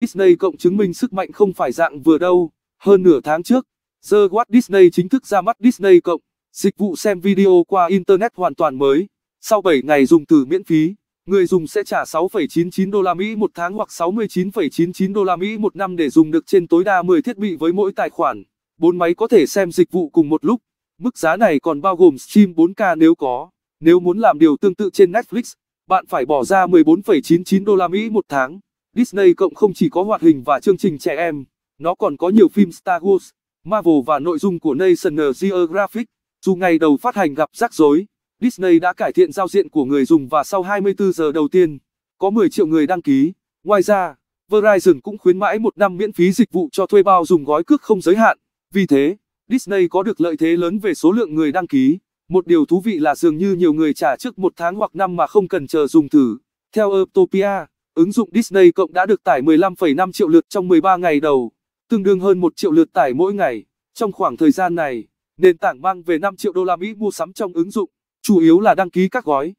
Disney cộng chứng minh sức mạnh không phải dạng vừa đâu. Hơn nửa tháng trước, The Walt Disney chính thức ra mắt Disney cộng, dịch vụ xem video qua Internet hoàn toàn mới. Sau 7 ngày dùng thử miễn phí, người dùng sẽ trả 6,99 đô la Mỹ một tháng hoặc 69,99 đô la Mỹ một năm để dùng được trên tối đa 10 thiết bị với mỗi tài khoản. 4 máy có thể xem dịch vụ cùng một lúc. Mức giá này còn bao gồm stream 4K nếu có. Nếu muốn làm điều tương tự trên Netflix, bạn phải bỏ ra 14,99 đô la Mỹ một tháng. Disney cộng không chỉ có hoạt hình và chương trình trẻ em, nó còn có nhiều phim Star Wars, Marvel và nội dung của National Geographic. Dù ngày đầu phát hành gặp rắc rối, Disney đã cải thiện giao diện của người dùng và sau 24 giờ đầu tiên, có 10 triệu người đăng ký. Ngoài ra, Verizon cũng khuyến mãi một năm miễn phí dịch vụ cho thuê bao dùng gói cước không giới hạn. Vì thế, Disney có được lợi thế lớn về số lượng người đăng ký. Một điều thú vị là dường như nhiều người trả trước một tháng hoặc năm mà không cần chờ dùng thử. Theo Autopia, ứng dụng Disney cộng đã được tải 15,5 triệu lượt trong 13 ngày đầu, tương đương hơn 1 triệu lượt tải mỗi ngày. Trong khoảng thời gian này, nền tảng mang về 5 triệu đô la Mỹ mua sắm trong ứng dụng, chủ yếu là đăng ký các gói